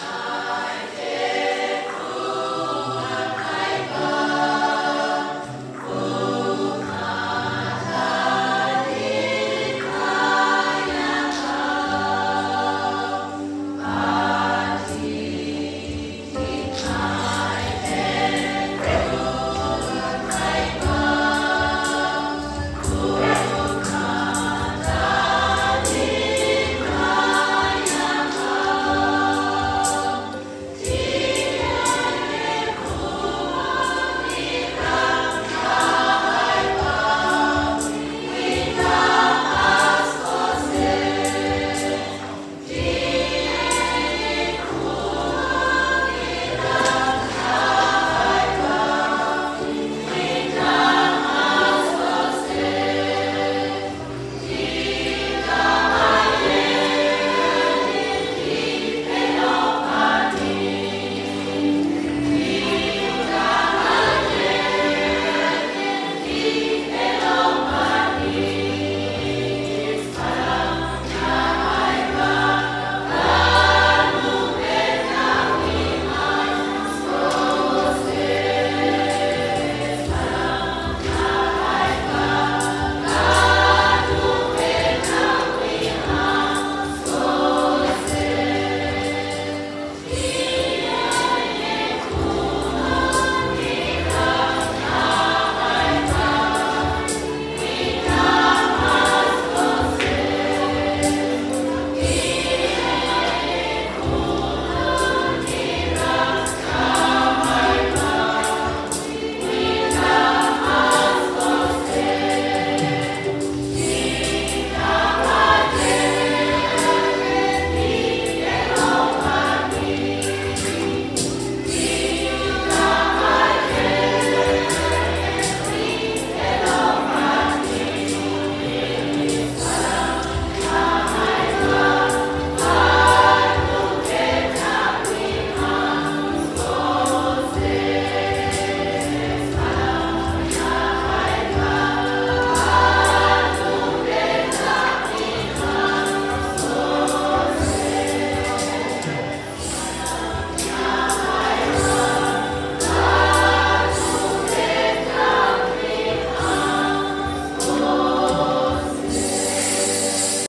Amen.